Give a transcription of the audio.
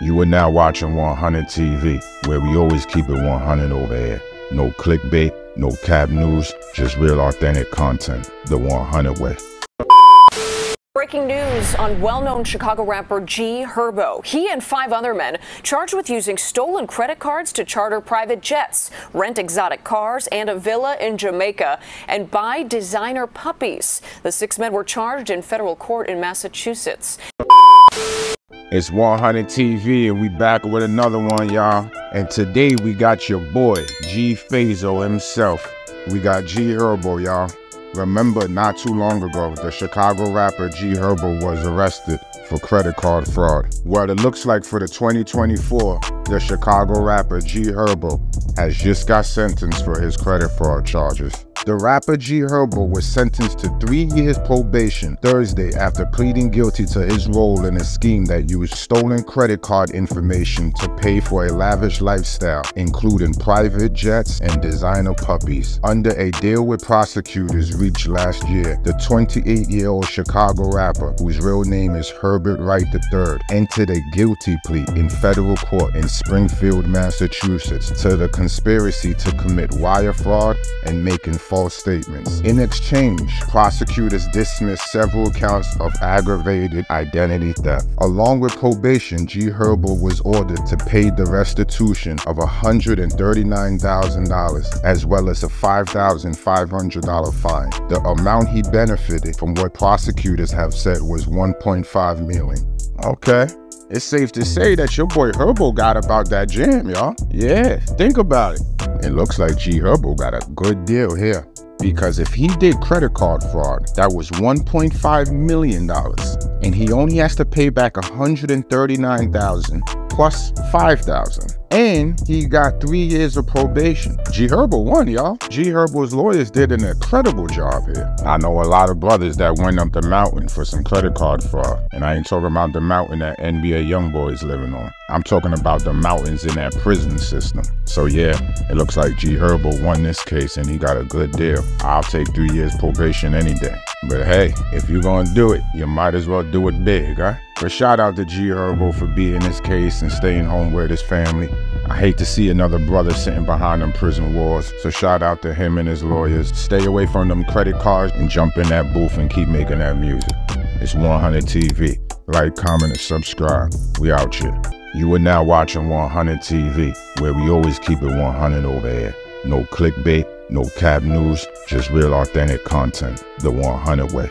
You are now watching 100 TV, where we always keep it 100 over here. No clickbait, no cap news, just real authentic content, the 100 way. Breaking news on well-known Chicago rapper G Herbo. He and five other men charged with using stolen credit cards to charter private jets, rent exotic cars and a villa in Jamaica, and buy designer puppies. The six men were charged in federal court in Massachusetts. It's 100 TV and we back with another one, y'all. And today we got your boy, G Fazo himself. We got G Herbo, y'all. Remember, not too long ago, the Chicago rapper G Herbo was arrested for credit card fraud. What it looks like for the 2024, the Chicago rapper G Herbo has just got sentenced for his credit fraud charges. The rapper G Herbo was sentenced to three years probation Thursday after pleading guilty to his role in a scheme that used stolen credit card information to pay for a lavish lifestyle, including private jets and designer puppies. Under a deal with prosecutors reached last year, the 28-year-old Chicago rapper, whose real name is Herbert Wright III, entered a guilty plea in federal court in Springfield, Massachusetts to the conspiracy to commit wire fraud and making false statements. In exchange, prosecutors dismissed several counts of aggravated identity theft. Along with probation, G. Herbo was ordered to pay the restitution of $139,000 as well as a $5,500 fine. The amount he benefited from what prosecutors have said was 1.5 million. Okay. It's safe to say that your boy Herbo got about that jam, y'all. Yeah, think about it. It looks like G Herbo got a good deal here. Because if he did credit card fraud, that was $1.5 million. And he only has to pay back 139,000 plus 5000 and he got three years of probation. G Herbo won, y'all. G Herbo's lawyers did an incredible job here. I know a lot of brothers that went up the mountain for some credit card fraud, and I ain't talking about the mountain that NBA YoungBoy's living on. I'm talking about the mountains in that prison system. So yeah, it looks like G Herbo won this case and he got a good deal. I'll take three years probation any day. But hey, if you're gonna do it, you might as well do it big, huh? But shout out to G Herbo for being this case and staying home with his family. I hate to see another brother sitting behind them prison walls, so shout out to him and his lawyers. Stay away from them credit cards and jump in that booth and keep making that music. It's 100 TV. Like, comment, and subscribe. We out here. You are now watching 100 TV, where we always keep it 100 over here. No clickbait, no cap news, just real authentic content. The 100 way.